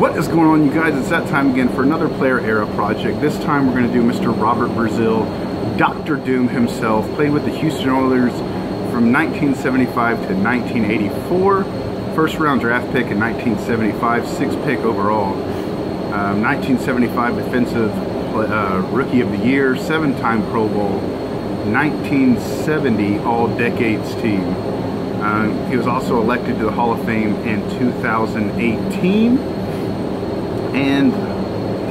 What is going on you guys? It's that time again for another Player Era project. This time we're going to do Mr. Robert Brazile, Dr. Doom himself, played with the Houston Oilers from 1975 to 1984. First round draft pick in 1975, sixth pick overall. Um, 1975 defensive uh, rookie of the year, seven-time Pro Bowl, 1970 All Decades team. Uh, he was also elected to the Hall of Fame in 2018 and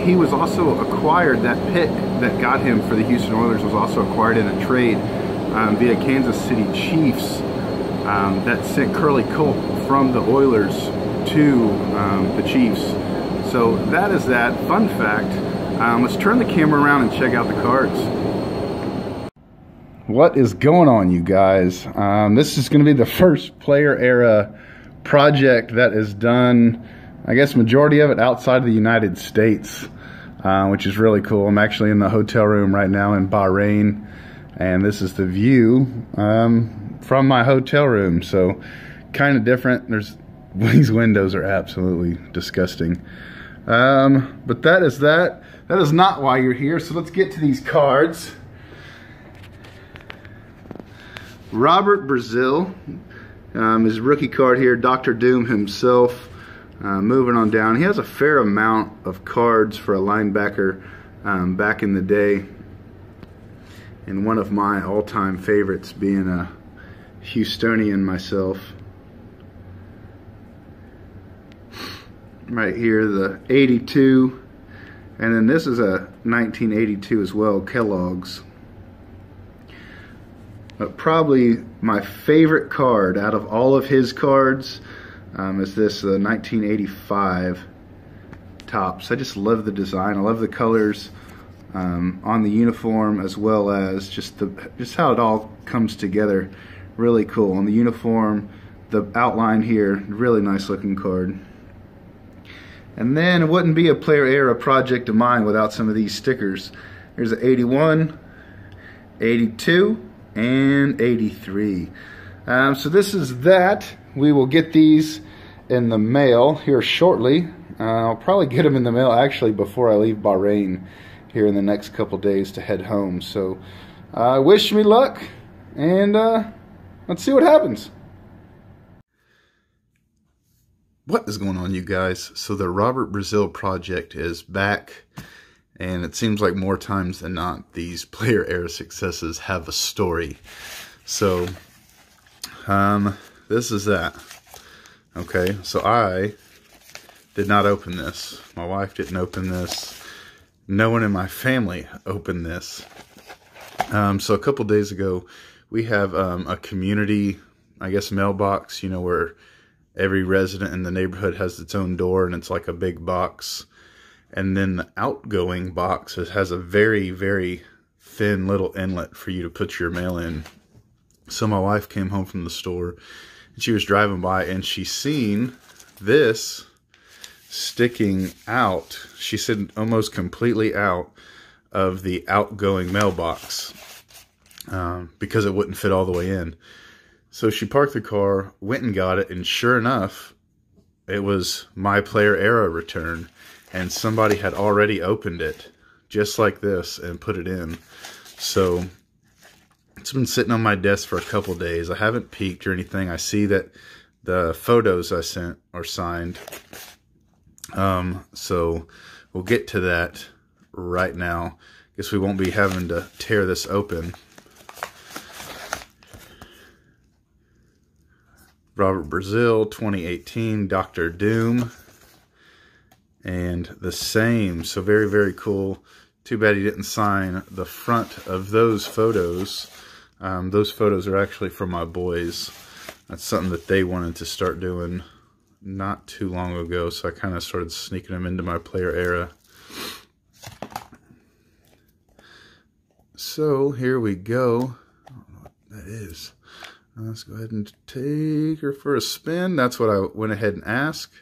he was also acquired, that pick that got him for the Houston Oilers was also acquired in a trade um, via Kansas City Chiefs um, that sent Curley Culp from the Oilers to um, the Chiefs. So that is that. Fun fact. Um, let's turn the camera around and check out the cards. What is going on, you guys? Um, this is going to be the first player era project that is done I guess majority of it outside of the United States, uh, which is really cool. I'm actually in the hotel room right now in Bahrain, and this is the view um, from my hotel room. So kind of different. There's these windows are absolutely disgusting. Um, but that is that. That is not why you're here. So let's get to these cards. Robert Brazile um, his rookie card here, Dr. Doom himself. Uh, moving on down, he has a fair amount of cards for a linebacker um, back in the day. And one of my all-time favorites being a Houstonian myself. Right here, the 82. And then this is a 1982 as well, Kellogg's. But probably my favorite card out of all of his cards um, is this uh, 1985 Topps. I just love the design. I love the colors um, on the uniform as well as just the just how it all comes together. Really cool. On the uniform, the outline here, really nice looking card. And then it wouldn't be a player era project of mine without some of these stickers. There's an 81, 82, and 83. Um, so this is that. We will get these in the mail here shortly. Uh, I'll probably get them in the mail actually before I leave Bahrain here in the next couple days to head home. So uh, wish me luck and uh, let's see what happens. What is going on you guys? So the Robert Brazile project is back and it seems like more times than not these player era successes have a story. So um, this is that. Okay, so I did not open this. My wife didn't open this. No one in my family opened this. Um, so a couple days ago, we have um, a community, I guess, mailbox, you know, where every resident in the neighborhood has its own door and it's like a big box. And then the outgoing box has a very, very thin little inlet for you to put your mail in. So my wife came home from the store she was driving by and she seen this sticking out. She said almost completely out of the outgoing mailbox um, because it wouldn't fit all the way in. So she parked the car, went and got it, and sure enough, it was my player era return, and somebody had already opened it just like this and put it in. So it's been sitting on my desk for a couple days. I haven't peeked or anything. I see that the photos I sent are signed. Um, so we'll get to that right now. Guess we won't be having to tear this open. Robert Brazile, 2018, Dr. Doom. And the same. So very, very cool. Too bad he didn't sign the front of those photos. Um, those photos are actually from my boys. That's something that they wanted to start doing not too long ago, so I kind of started sneaking them into my player era. So here we go. I don't know what that is. Let's go ahead and take her for a spin. That's what I went ahead and asked.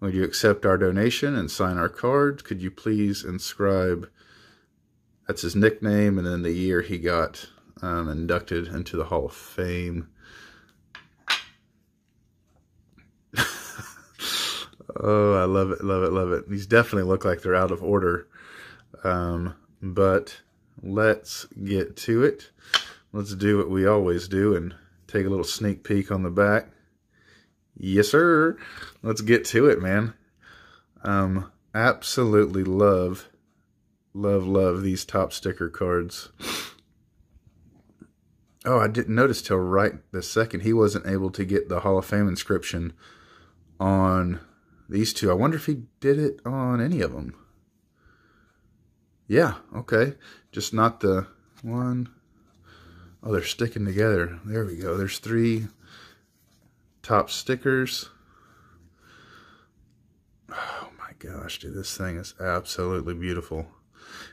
Would you accept our donation and sign our card? Could you please inscribe, that's his nickname, and then the year he got um, inducted into the Hall of Fame. Oh, I love it, love it, love it. These definitely look like they're out of order. Um, but let's get to it. Let's do what we always do and take a little sneak peek on the back. Yes, sir. Let's get to it, man. Um, absolutely love, love, love these Topps sticker cards. Oh, I didn't notice till right this second he wasn't able to get the Hall of Fame inscription on these two. I wonder if he did it on any of them. Yeah, okay. Just not the one. Oh, they're sticking together. There we go. There's three Topps stickers. Oh my gosh, dude, this thing is absolutely beautiful.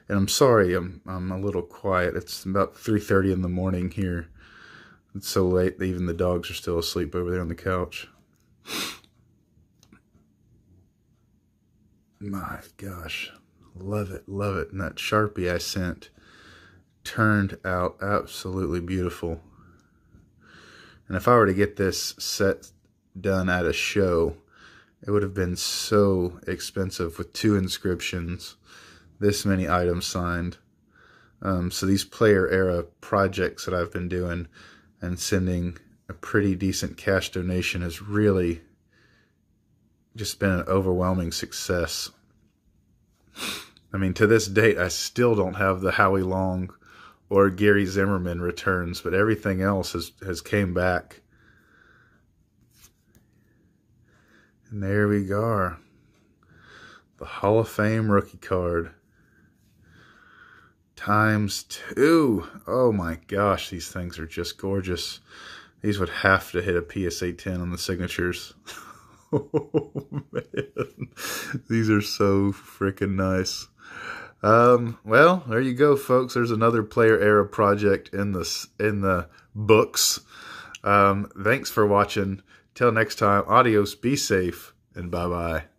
And I'm sorry, I'm I'm a little quiet. It's about 3:30 in the morning here. It's so late that even the dogs are still asleep over there on the couch. My gosh, love it, love it. And that Sharpie I sent turned out absolutely beautiful. And if I were to get this set done at a show, it would have been so expensive with two inscriptions this many items signed. Um, so these player era projects that I've been doing and sending a pretty decent cash donation has really just been an overwhelming success. I mean, to this date, I still don't have the Howie Long or Gary Zimmerman returns, but everything else has, has came back. And there we go. The Hall of Fame rookie card times two. Oh my gosh, these things are just gorgeous. These would have to hit a PSA 10 on the signatures. oh man, these are so freaking nice. Um, well, there you go, folks. There's another player era project in the in the books. Um, thanks for watching. Till next time, adios, be safe, and bye bye.